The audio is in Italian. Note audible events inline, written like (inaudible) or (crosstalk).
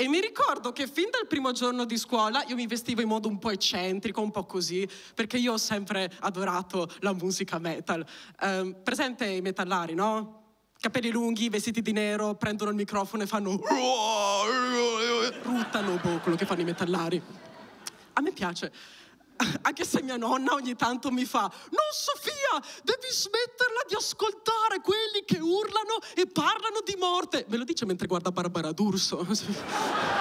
E mi ricordo che fin dal primo giorno di scuola io mi vestivo in modo un po' eccentrico, un po' così, perché io ho sempre adorato la musica metal. Um, presente i metallari, no? Capelli lunghi, vestiti di nero, prendono il microfono e fanno... (laughs) Ruttano, boh, quello che fanno i metallari. A me piace (laughs) anche se mia nonna ogni tanto mi fa, no Sofia, devi smetterla di ascoltare quelli che urlano e parlano di morte. Me lo dice mentre guarda Barbara D'Urso. (laughs)